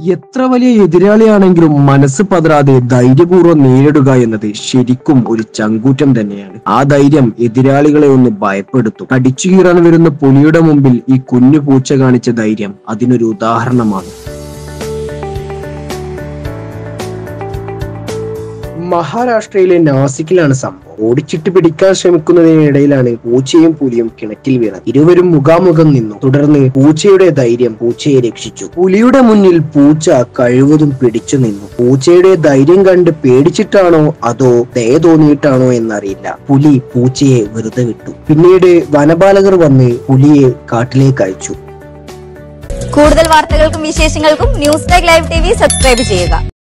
എത്ര വലിയ എതിരാളിയാണെങ്കിലും മനസ്സ് പതരാതെ ധൈര്യപൂർവം നേരിടുക എന്നത് ശരിക്കും ഒരു ചങ്കൂറ്റം തന്നെയാണ്. ആ ധൈര്യം എതിരാളികളെ ഒന്ന് ഭയപ്പെടുത്തും. കടിച്ചു കീറാൻ വരുന്ന പുലിയുടെ മുമ്പിൽ ഈ കുഞ്ഞു പൂച്ച കാണിച്ച ധൈര്യം അതിനൊരു ഉദാഹരണമാണ്. മഹാരാഷ്ട്രയിലെ നാസിക്കിലാണ് സംഭവം. ഓടിച്ചിട്ട് പിടിക്കാൻ ശ്രമിക്കുന്നതിനിടയിലാണ് പൂച്ചയും പുലിയും കിണറ്റിൽ വീണത്. ഇരുവരും മുഖാമുഖം നിന്നു. തുടർന്ന് പൂച്ചയുടെ ധൈര്യം പൂച്ചയെ രക്ഷിച്ചു. പുലിയുടെ മുന്നിൽ പൂച്ച കഴിവതും പിടിച്ചു നിന്നു. പൂച്ചയുടെ ധൈര്യം കണ്ട് പേടിച്ചിട്ടാണോ അതോ ദയ തോന്നിയിട്ടാണോ എന്നറിയില്ല. പുലി പൂച്ചയെ വെറുതെ വിട്ടു. പിന്നീട് വനപാലകർ വന്ന് പുലിയെ കാട്ടിലേക്ക് അയച്ചു. കൂടുതൽ വാർത്തകൾക്കും വിശേഷങ്ങൾക്കും ന്യൂസ് ലൈവ് ടി സബ്സ്ക്രൈബ് ചെയ്യുക.